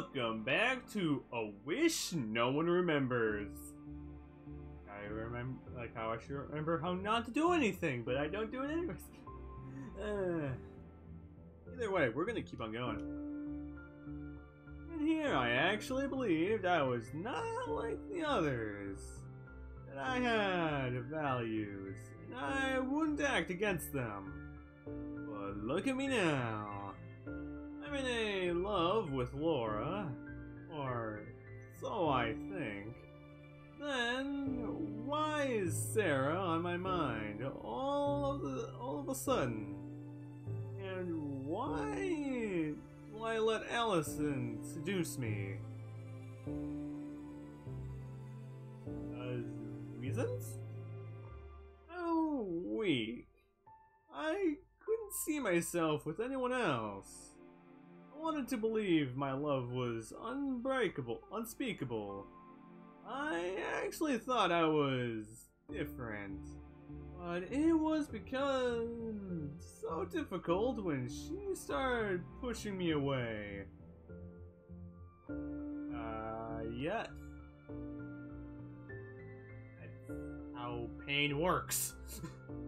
Welcome back to A Wish No One Remembers. I remember, like how I should remember how not to do anything, but I don't do it anyways. Uh, either way, we're gonna keep on going. And here I actually believed I was not like the others. That I had values, and I wouldn't act against them. But look at me now. I'm in a love with Laura, or so I think. Then why is Sarah on my mind all of the all of a sudden? And why I let Allison seduce me? Uh, reasons? Oh, weak. I couldn't see myself with anyone else. Wanted to believe my love was unbreakable, unspeakable. I actually thought I was different. But it was because so difficult when she started pushing me away. Uh, yes. That's how pain works.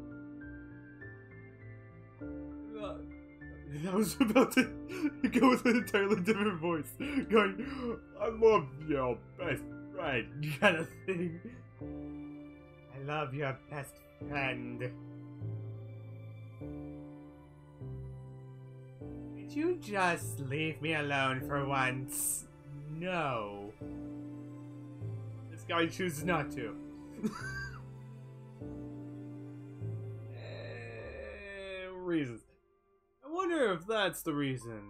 I was about to go with an entirely different voice, going, I love your best friend, kind of thing. I love your best friend. Did you just leave me alone for once? No. This guy chooses not to. Eh, reasons. Wonder if that's the reason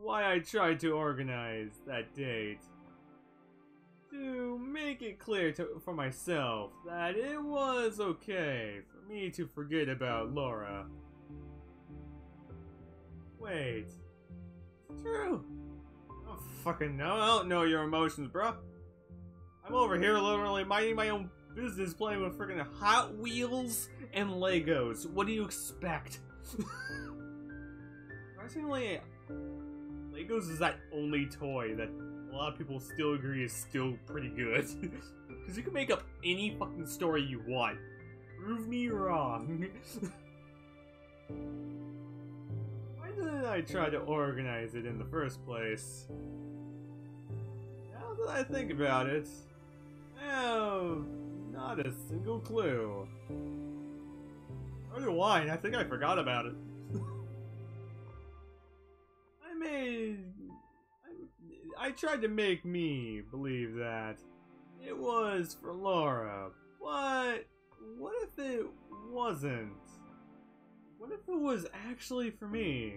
why I tried to organize that date. To make it clear to, for myself that it was okay for me to forget about Laura. Wait. It's true. I don't fucking know. I don't know your emotions, bro. I'm over here literally minding my own business playing with freaking Hot Wheels and Legos. What do you expect? Surprisingly, Legos is that only toy that a lot of people still agree is still pretty good. Because you can make up any fucking story you want. Prove me wrong. Why didn't I try to organize it in the first place? Now that I think about it, oh, not a single clue. Or do I? I think I forgot about it. I, tried to make me believe that it was for Laura, but what if it wasn't? What if it was actually for me?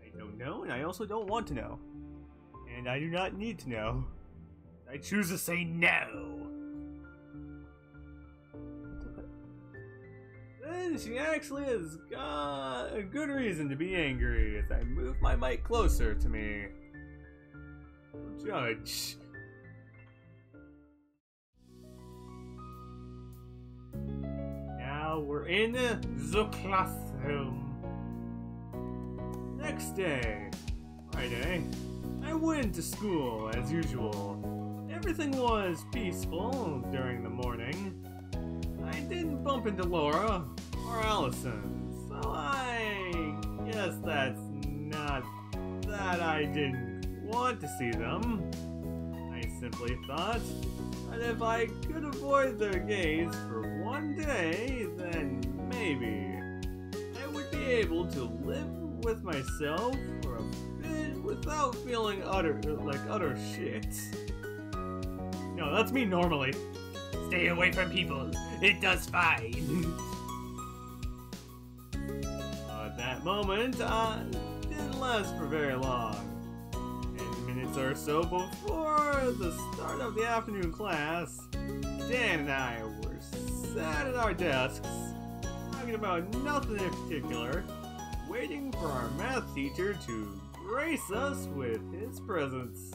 I don't know, and I also don't want to know. And I do not need to know. I choose to say no. She actually has got uh, a good reason to be angry as I move my mic closer to me. Judge. Now we're in the classroom. Next day, Friday, I went to school as usual. Everything was peaceful during the morning. I didn't bump into Laura or Allison, so I guess that's not that I didn't want to see them. I simply thought that if I could avoid their gaze for one day, then maybe I would be able to live with myself for a bit without feeling utter like utter shit. No, that's me normally. Stay away from people. It does fine. that moment uh, didn't last for very long. Ten minutes or so before the start of the afternoon class, Dan and I were sat at our desks, talking about nothing in particular, waiting for our math teacher to grace us with his presence.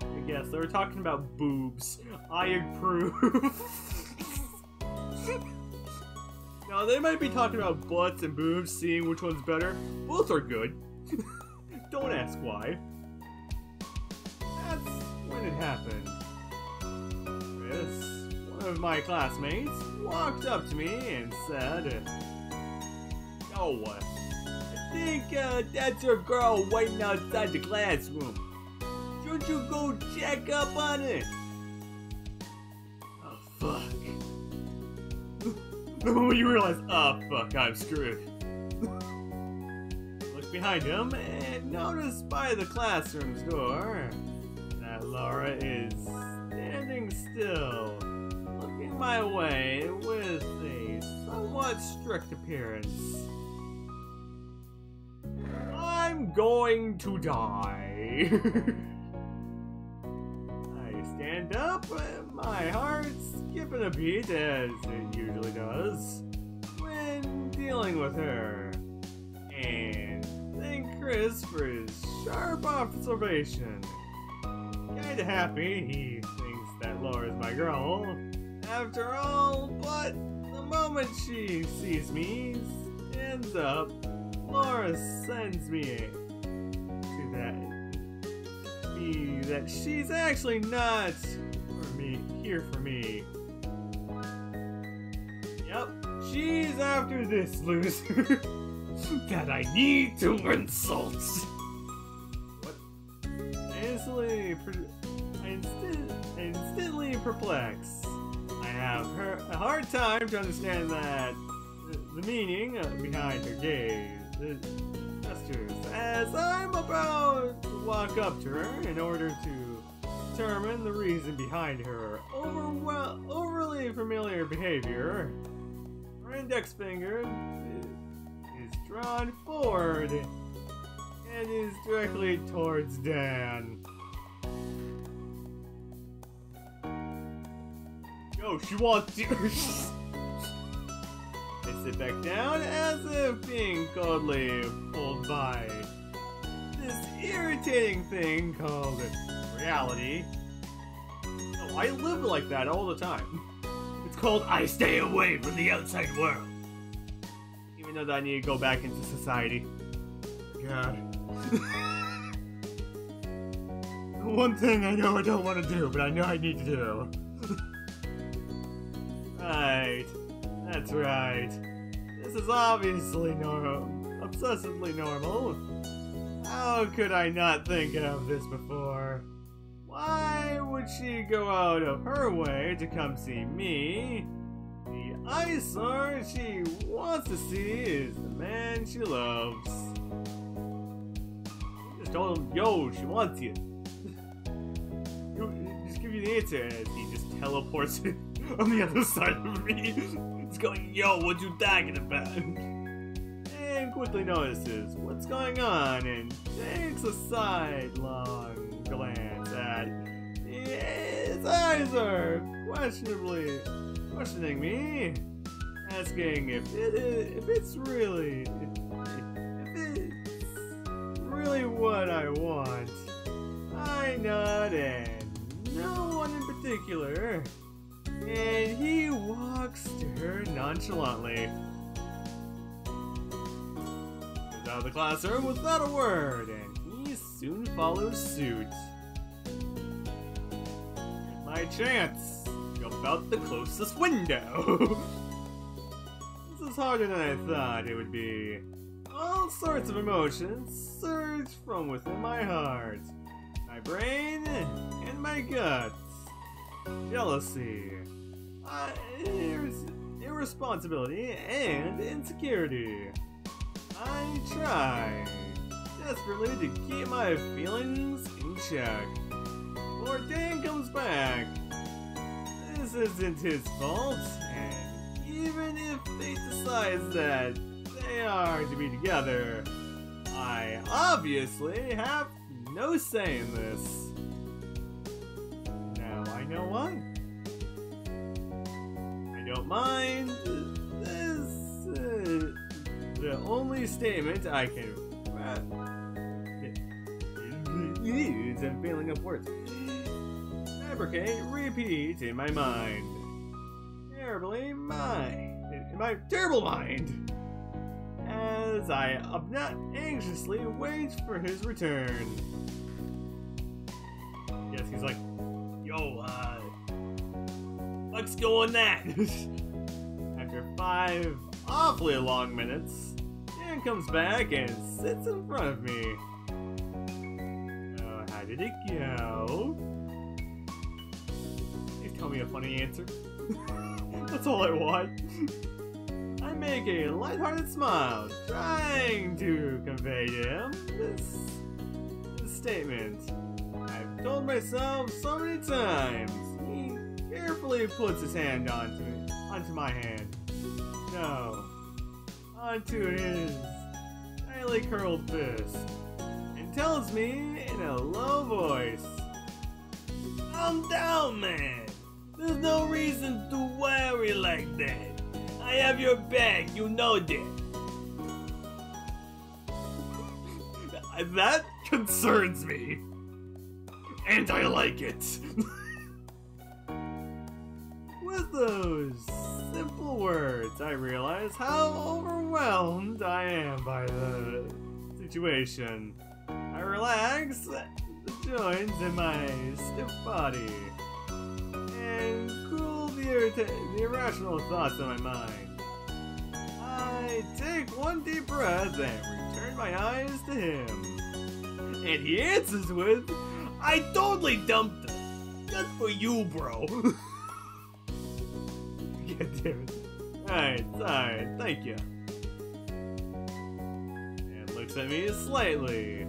I guess they were talking about boobs. I approve. now they might be talking about butts and boobs, seeing which one's better. Both are good. don't ask why. That's when it happened. Chris, one of my classmates, walked up to me and said, Oh, I think uh, that's your girl waiting outside the classroom. Should you go check up on it? Oh, fuck. The moment you realize, oh, fuck, I'm screwed. Look behind him and notice by the classroom's door that Laura is standing still, looking my way with a somewhat strict appearance. I'm going to die. Stand up, my heart's skipping a beat as it usually does when dealing with her. And thank Chris for his sharp observation. Kinda happy he thinks that Laura's my girl. After all, but the moment she sees me, stands up, Laura sends me to that she's actually not for me here for me. Yep, she's after this loser that I need to insult. What? I instantly, I instant, instantly perplexed. I have her, a hard time to understand that the, meaning uh, behind her gaze gestures as I'm about walk up to her in order to determine the reason behind her over overly familiar behavior. Her index finger is drawn forward and is directly towards Dan. Yo, she wants to. I sit back down as if being coldly pulled by this irritating thing called reality. Oh, I live like that all the time. It's called I stay away from the outside world. Even though I need to go back into society. God. One thing I know I don't want to do, but I know I need to do. right. That's right. This is obviously normal. Obsessively normal. How could I not think of this before? Why would she go out of her way to come see me? The eyesore she wants to see is the man she loves. Just told him, yo, she wants you. just give you the answer as he just teleports on the other side of me. It's going, yo, what you talking about? Quickly notices what's going on and takes a sidelong glance at his eyes are questionably questioning me, asking if it is, if it's really if it's really what I want. I nod and no one in particular and he walks to her nonchalantly. Out of the classroom without a word, and he soon follows suit. My chance! Jump out the closest window! this is harder than I thought it would be. All sorts of emotions surge from within my heart, my brain, and my guts jealousy, uh, irresponsibility, and insecurity. I try desperately to keep my feelings in check. Before Dan comes back, this isn't his fault, and even if fate decides that they are to be together, I obviously have no say in this Now I know why. I don't mind the only statement I can. Uh, I'm failing up words. Fabricate, repeat in my mind. Terribly mind. In my terrible mind. as I not anxiously wait for his return. Yes, he's like, yo, uh, what's going on? That After five awfully long minutes, Comes back and sits in front of me. Uh, how did it go? Please tell me a funny answer. That's all I want. I make a lighthearted smile, trying to convey to him this, this statement. I've told myself so many times. He carefully puts his hand onto me, onto my hand. No, onto his tightly curled fist, and tells me in a low voice, "Calm down, man. There's no reason to worry like that. I have your back, you know that." that concerns me. And I like it. With those simple words, I realize how overwhelmed I am by the situation. I relax the joints in my stiff body and cool the, the irrational thoughts in my mind. I take one deep breath and return my eyes to him. And he answers with, I totally dumped her. Good for you, bro. It. Alright, alright, thank you. And looks at me slightly.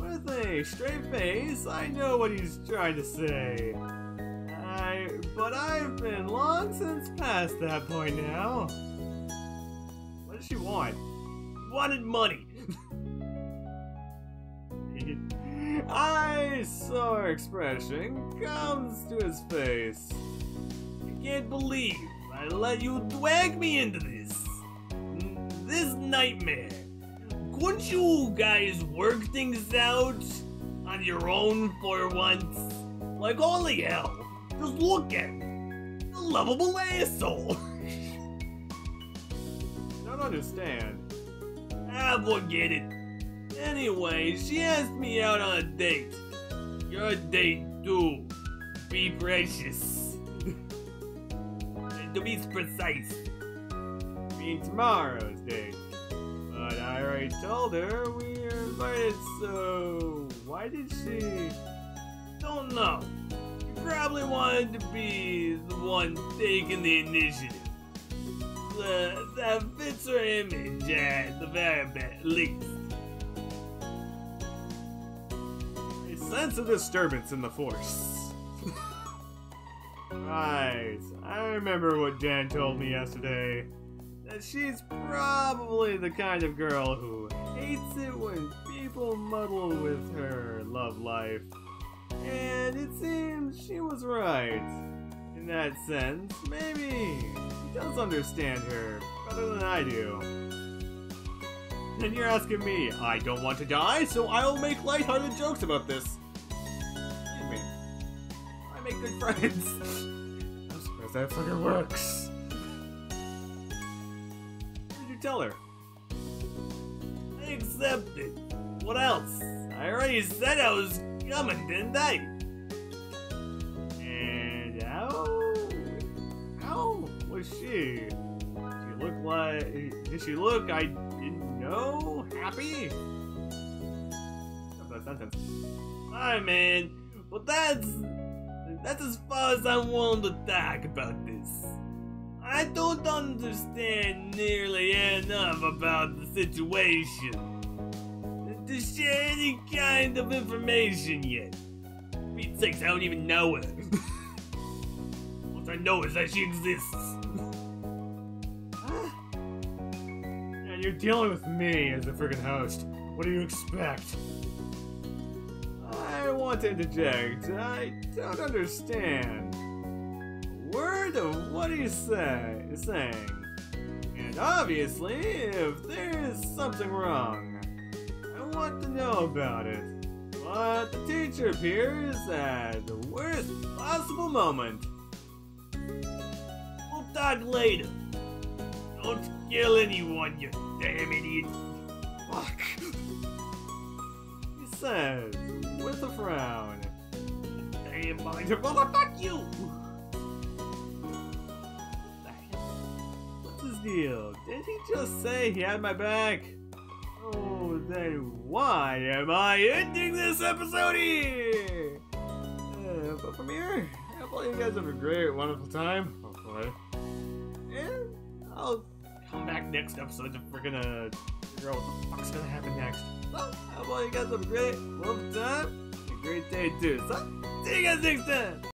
With a straight face, I know what he's trying to say. I, but I've been long since past that point now. What does she want? Wanted money. I saw expression comes to his face. You can't believe I let you drag me into this. This nightmare. Couldn't you guys work things out on your own for once? Like, holy hell. Just look at me. A lovable asshole. Don't understand. Ah, forget it. Anyway, she asked me out on a date. Your date, too. Be precious. To be precise. Mean tomorrow's date. But I already told her we are invited, so why did she? Don't know. She probably wanted to be the one taking the initiative. That fits her image at the very least. A sense of disturbance in the force. Right. I remember what Dan told me yesterday. That she's probably the kind of girl who hates it when people muddle with her love life. And it seems she was right. In that sense, maybe he does understand her better than I do. And you're asking me, I don't want to die, so I'll make lighthearted jokes about this. Make good friends. I'm surprised that fucking works. What did you tell her? I accepted. What else? I already said I was coming, didn't I? And how? How was she? She looked like. Did she look? I didn't know. Happy? Stop that sentence. Alright, man. Well, that's that's as far as I'm willing to talk about this. I don't understand nearly enough about the situation to share any kind of information yet. Pete's sakes, I don't even know her. What I know is that she exists. and you're dealing with me as the friggin' host. What do you expect? I want to interject. I don't understand. Word of what he's say, saying. And obviously, if there's something wrong, I want to know about it. But the teacher appears at the worst possible moment. We'll talk later. Don't kill anyone, you damn idiot. Fuck. He says, with a frown. Damn minder, motherfuck you! What's his deal? Did he just say he had my back? Oh, then why am I ending this episode here? Uh, but from here, hopefully you guys have a great, wonderful time. Hopefully. And I'll come back next episode if we're gonna figure out what the fuck's gonna happen next. So, hopefully you guys have a great, wonderful time. A great day too. So, see you guys next time.